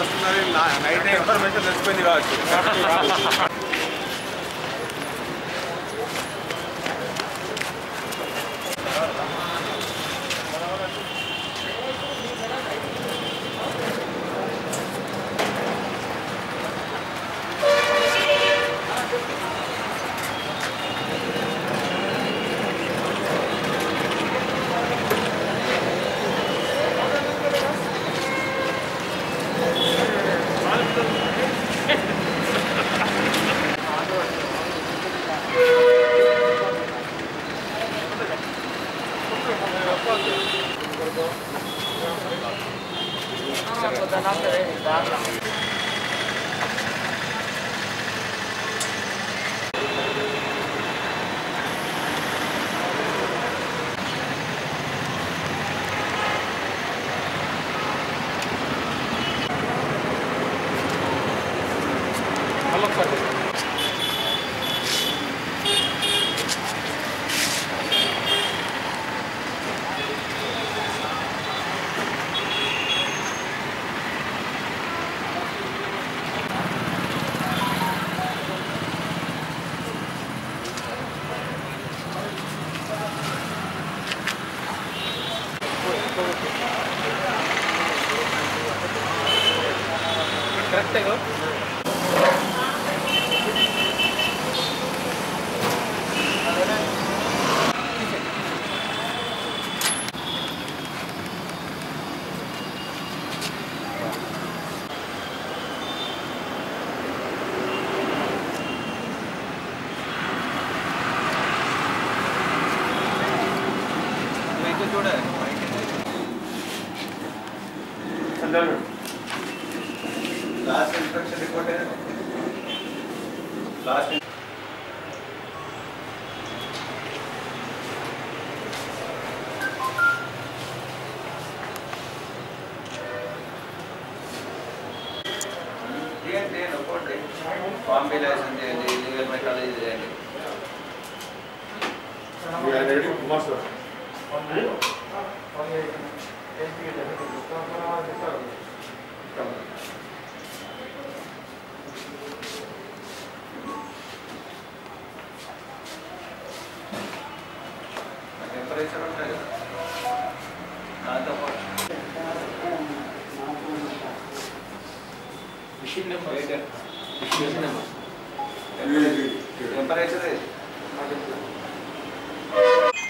అంతా night information తెలిసిపోయింది కావచ్చు. Look for it. ಕರೆಕ್ಟಾಗೋ जोड़ा है చూడాలి లాస్ట్ ఇన్స్పెక్షన్ రిపోర్ట్ లాస్ట్ చేయండి బాంబే లైసెన్స్ చేయండి లీగల్ మెకాలజీ చేయండి Temperature is?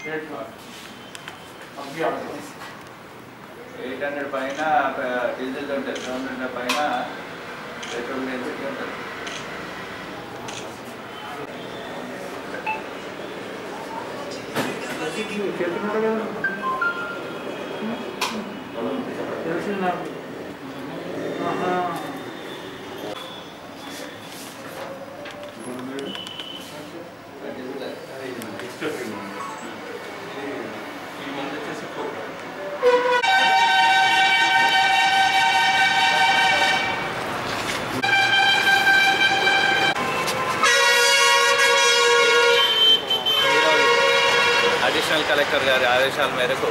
8 bar. Up here. Eight hundred పైన డీజిల్ ఉంటుంది సెవెన్ హండ్రెడ్ పైన పెట్రోల్ డెన్సిటీ ఉంటుంది. తెలిసింది నాకు ఆహా. అడిషనల్ కలెక్టర్ గారి ఆదేశాల మేరకు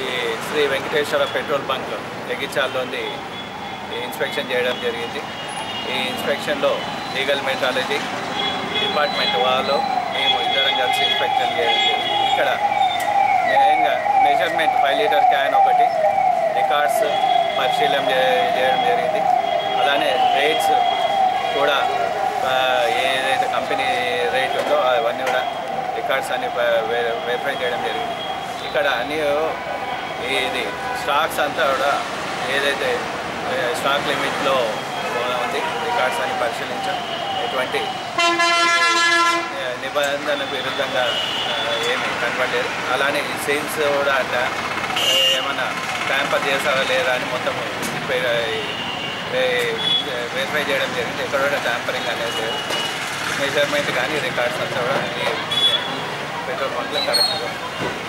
ఈ శ్రీ వెంకటేశ్వర పెట్రోల్ బంక్ ఎగిచాల్లోని ఇన్స్పెక్షన్ చేయడం జరిగింది. ఈ ఇన్స్పెక్షన్లో లీగల్ మెట్రాలజీ డిపార్ట్మెంట్ వాళ్ళు మేము ఇద్దరం కలిసి ఇన్స్పెక్షన్ చేయడం జరిగింది. ఇక్కడ మెయిన్గా మెజర్మెంట్ ఫైవ్ లీటర్ క్యాన్ ఒకటి రికార్డ్స్ పరిశీలన చేయడం జరిగింది. అలానే రేట్స్ కూడా ఏదైతే కంపెనీ రేట్ ఉందో అవన్నీ కూడా రికార్డ్స్ అన్ని వెరిఫై చేయడం జరిగింది. ఇక్కడ అన్ని ఇది స్టాక్స్ అంతా కూడా ఏదైతే స్టాక్ లిమిట్లో ఉంది రికార్డ్స్ అని పరిశీలించాం. ఎటువంటి ఏ, నిబంధనలకు విరుద్ధంగా ఏమి ఏమీ కనపడలేదు అలానే సేల్స్ కూడా అట్లా ఏమన్నా ట్యాంపర్ చేసారా లేదా అని మొత్తం వెరిఫై చేయడం జరిగింది. ఎక్కడ కూడా ట్యాంపరింగ్ అనేది లేదు. మెజర్మెంట్ కానీ రికార్డ్స్ అంతా కూడా ஃபெடரல் பேங்க்கில் கரெக்டாக